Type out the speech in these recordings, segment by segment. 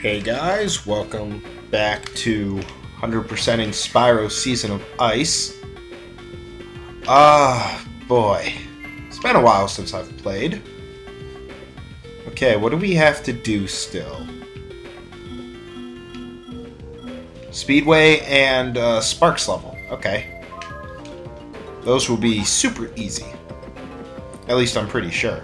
Hey guys, welcome back to 100%ing Spyro Season of Ice. Ah, boy. It's been a while since I've played. Okay, what do we have to do still? Speedway and uh, Sparx level. Okay. Those will be super easy. At least I'm pretty sure.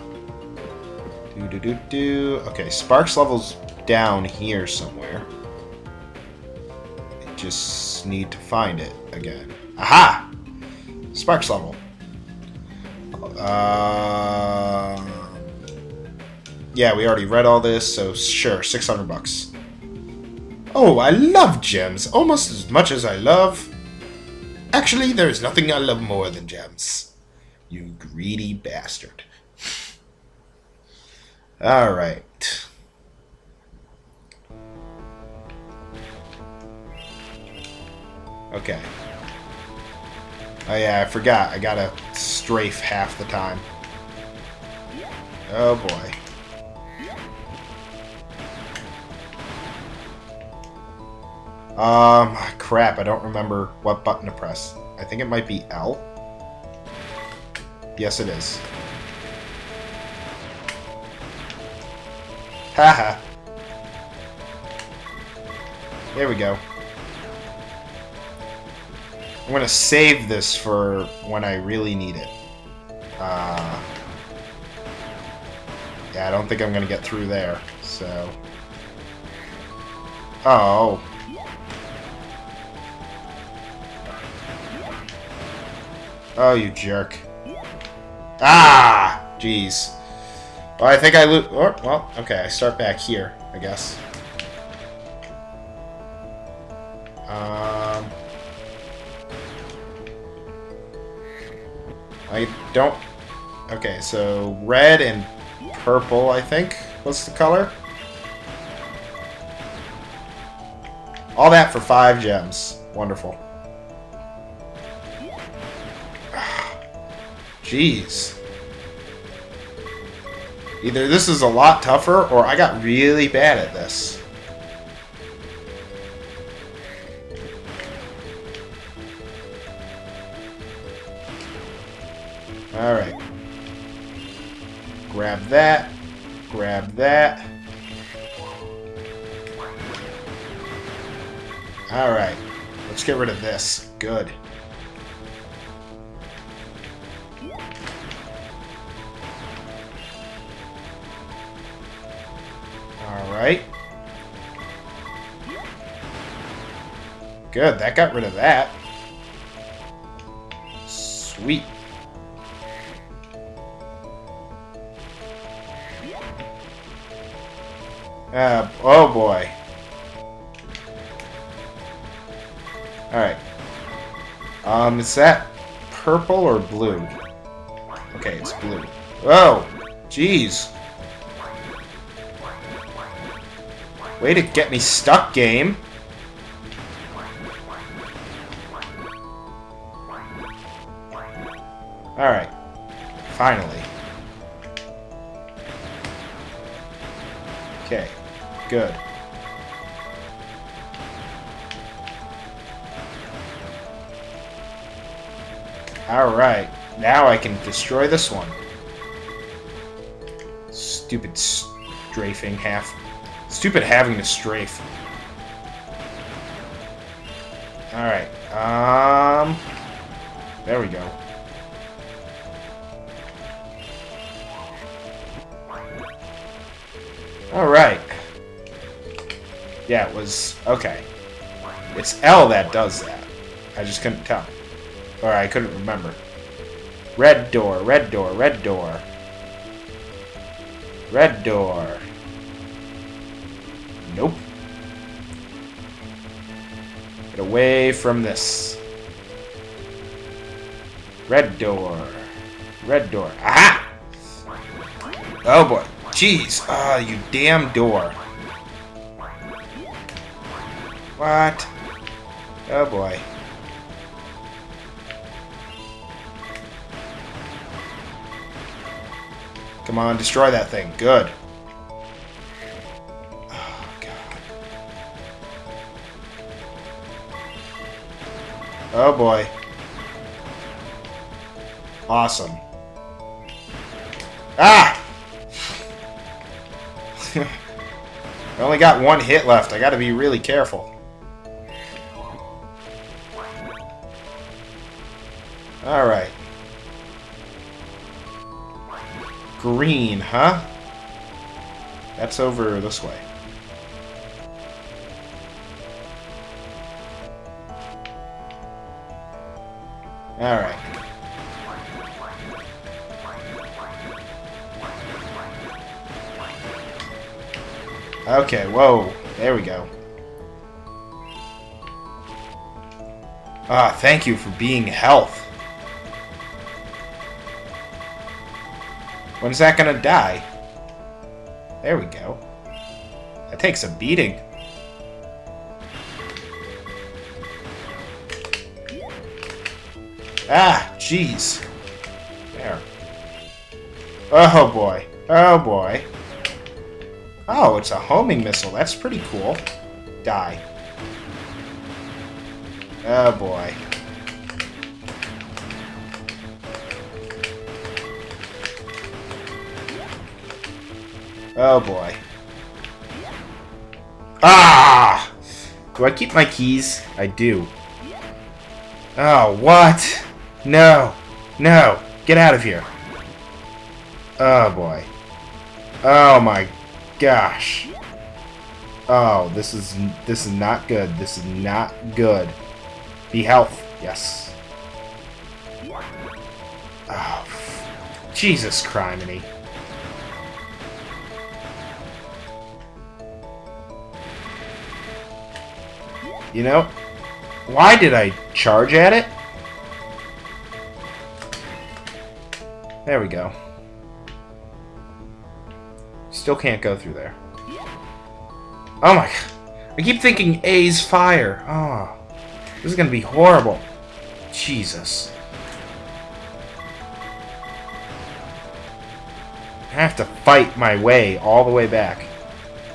Do do do do. Okay, Sparx level's down here somewhere. I just need to find it again. Aha! Sparx level. Uh, yeah, we already read all this, so sure, 600 bucks. Oh, I love gems, almost as much as I love... Actually, there is nothing I love more than gems. You greedy bastard. Alright. Okay. Oh yeah, I forgot. I gotta strafe half the time. Oh boy. Um, crap, I don't remember what button to press. I think it might be L. Yes, it is. Haha. there we go. I'm gonna save this for when I really need it. Uh, yeah, I don't think I'm gonna get through there, so... Oh. Oh, you jerk. Ah! Jeez. Well, I think I lose... Oh, well, okay, I start back here, I guess. I don't... Okay, so red and purple, I think, What's the color. All that for five gems. Wonderful. Jeez. Either this is a lot tougher, or I got really bad at this. Alright. Grab that. Grab that. Alright. Let's get rid of this. Good. Alright. Good, that got rid of that. Sweet. Uh, oh boy. Alright. Um, is that purple or blue? Okay, it's blue. Oh! Jeez. Way to get me stuck, game. Alright. Finally. Okay. Good. Alright. Now I can destroy this one. Stupid strafing half. Stupid having to strafe. Alright. Um... There we go. Alright. Yeah, it was... Okay. It's L that does that. I just couldn't tell. Or I couldn't remember. Red door, red door, red door. Red door. Nope. Get away from this. Red door. Red door. Aha! Oh boy. Jeez. Ah, you damn door. What? Oh boy. Come on, destroy that thing. Good. Oh, God. oh boy. Awesome. Ah! I only got one hit left. I gotta be really careful. Green, huh? That's over this way. Alright. Okay, whoa. There we go. Ah, thank you for being health. When's that gonna die? There we go. That takes a beating. Ah, jeez. There. Oh boy. Oh boy. Oh, it's a homing missile. That's pretty cool. Die. Oh boy. Oh boy. Ah! Do I keep my keys? I do. Oh, what? No. No. Get out of here. Oh boy. Oh my gosh. Oh, this is this is not good. This is not good. Be health. Yes. Oh, Jesus criminy. You know, why did I charge at it? There we go. Still can't go through there. Oh my... I keep thinking A's fire. Oh. This is gonna be horrible. Jesus. I have to fight my way all the way back.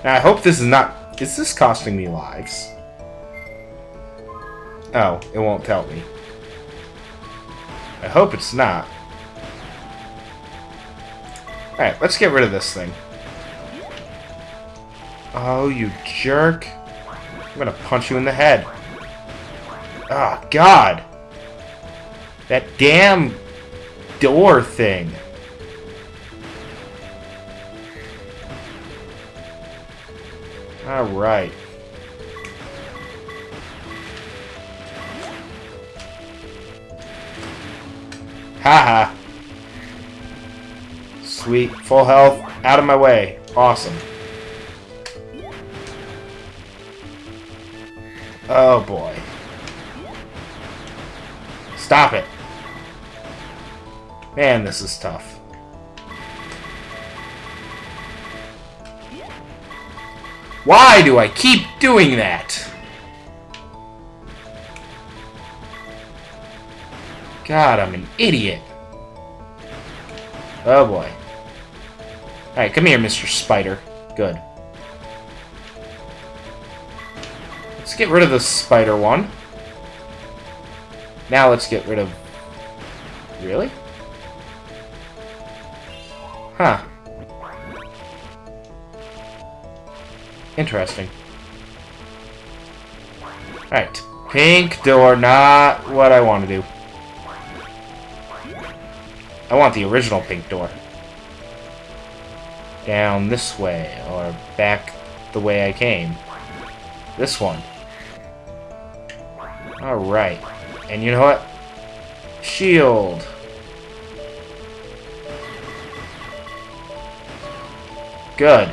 Now, I hope this is not... Is this costing me lives? Oh, it won't tell me. I hope it's not. Alright, let's get rid of this thing. Oh, you jerk. I'm gonna punch you in the head. Oh, God! That damn door thing. Alright. Haha. Sweet. Full health. Out of my way. Awesome. Oh boy. Stop it. Man, this is tough. Why do I keep doing that? God, I'm an idiot. Oh boy. Alright, come here, Mr. Spider. Good. Let's get rid of the spider one. Now let's get rid of... Really? Huh. Interesting. Alright. Pink door, not what I want to do. I want the original pink door. Down this way, or back the way I came. This one. Alright. And you know what? Shield. Good.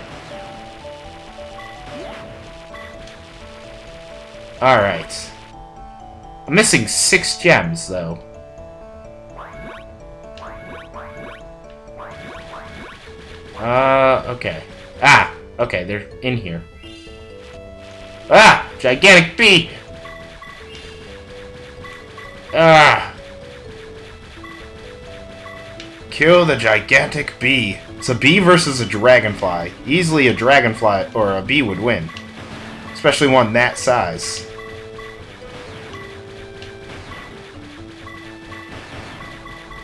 Alright. I'm missing six gems, though. Uh, okay. Ah! Okay, they're in here. Ah! Gigantic bee! Ah! Kill the gigantic bee. It's a bee versus a dragonfly. Easily a dragonfly or a bee would win. Especially one that size.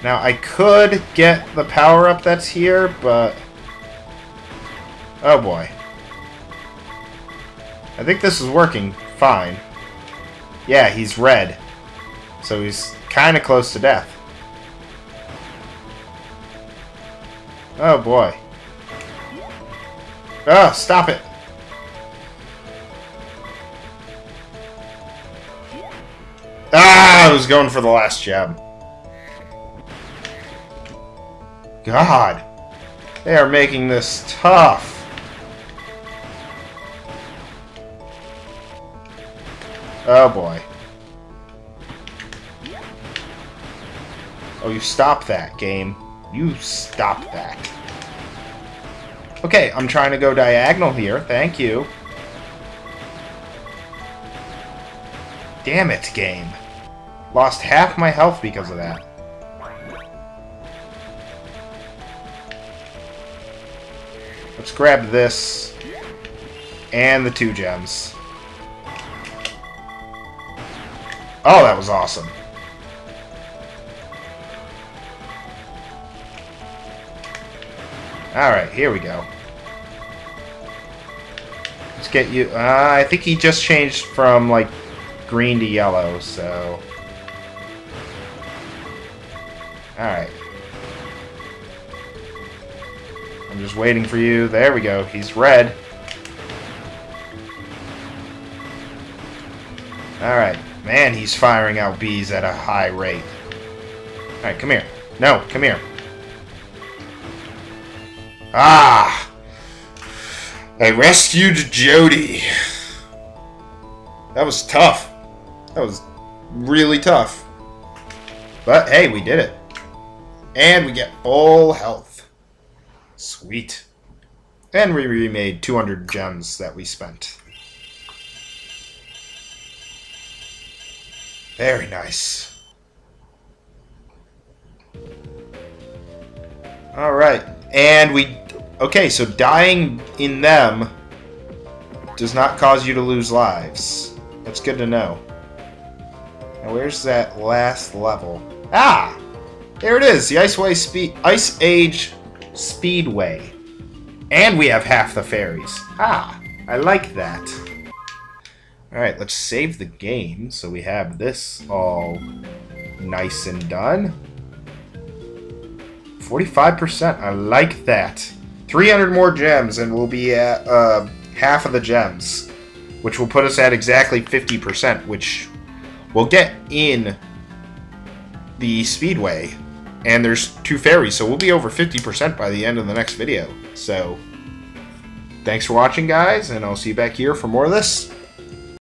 Now, I could get the power-up that's here, but... Oh boy. I think this is working fine. Yeah, he's red. So he's kind of close to death. Oh boy. Oh, stop it. Ah, I was going for the last jab. God. They are making this tough. Oh boy. Oh, you stop that, game. You stop that. Okay, I'm trying to go diagonal here. Thank you. Damn it, game. Lost half my health because of that. Let's grab this and the two gems. Oh, that was awesome. Alright, here we go. Let's get you... Uh, I think he just changed from, like, green to yellow, so... Alright. I'm just waiting for you. There we go. He's red. Alright. Man, he's firing out bees at a high rate. Alright, come here. No, come here. Ah! I rescued Jody. That was tough. That was really tough. But hey, we did it. And we get full health. Sweet. And we remade 200 gems that we spent. Very nice. Alright. And we... Okay, so dying in them does not cause you to lose lives. That's good to know. Now where's that last level? Ah! There it is, the Iceway Speed Ice Age Speedway. And we have half the fairies. Ah, I like that. Alright, let's save the game so we have this all nice and done. 45%, I like that. 300 more gems and we'll be at uh, half of the gems. Which will put us at exactly 50%, which will get in the Speedway. And there's two fairies, so we'll be over 50% by the end of the next video. So, thanks for watching, guys, and I'll see you back here for more of this.